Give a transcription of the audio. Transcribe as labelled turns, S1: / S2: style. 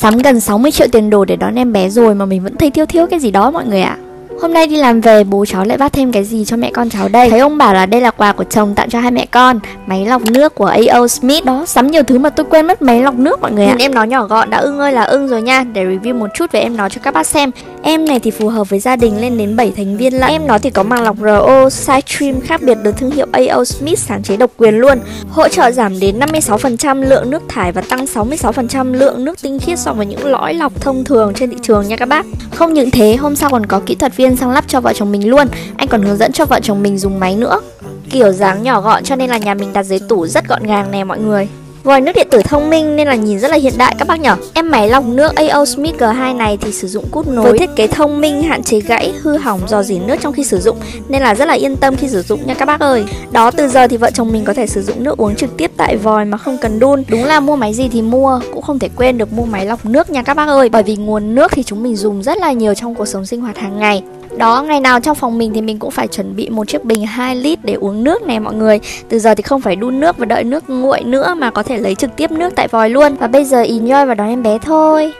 S1: Sắm gần 60 triệu tiền đồ để đón em bé rồi mà mình vẫn thấy thiếu thiếu cái gì đó mọi người ạ. Hôm nay đi làm về, bố cháu lại bắt thêm cái gì cho mẹ con cháu đây? Thấy ông bảo là đây là quà của chồng tặng cho hai mẹ con, Máy lọc nước của AO Smith. Đó, sắm nhiều thứ mà tôi quên mất máy lọc nước mọi người ạ. Ừ, em nó nhỏ gọn đã, ưng ơi là ưng rồi nha. Để review một chút về em nó cho các bác xem. Em này thì phù hợp với gia đình lên đến 7 thành viên lận. Em nó thì có màng lọc RO Side trim khác biệt được thương hiệu AO Smith sáng chế độc quyền luôn. Hỗ trợ giảm đến 56% lượng nước thải và tăng 66% lượng nước tinh khiết so với những lõi lọc thông thường trên thị trường nha các bác. Không những thế, hôm sau còn có kỹ thuật viên sang lắp cho vợ chồng mình luôn. Anh còn hướng dẫn cho vợ chồng mình dùng máy nữa. Kiểu dáng nhỏ gọn cho nên là nhà mình đặt dưới tủ rất gọn gàng nè mọi người. Vòi nước điện tử thông minh nên là nhìn rất là hiện đại các bác nhỉ Em máy lọc nước AO Smith G2 này thì sử dụng cút nối. Với thiết kế thông minh hạn chế gãy, hư hỏng, dò dỉ nước trong khi sử dụng Nên là rất là yên tâm khi sử dụng nha các bác ơi. Đó từ giờ thì vợ chồng mình có thể sử dụng nước uống trực tiếp tại vòi mà không cần đun. Đúng là mua máy gì thì mua, cũng không thể quên được mua máy lọc nước nha các bác ơi. Bởi vì nguồn nước thì chúng mình dùng rất là nhiều trong cuộc sống sinh hoạt hàng ngày đó, ngày nào trong phòng mình thì mình cũng phải chuẩn bị một chiếc bình 2 lít để uống nước này mọi người. Từ giờ thì không phải đun nước và đợi nước nguội nữa mà có thể lấy trực tiếp nước tại vòi luôn. Và bây giờ enjoy và đón em bé thôi.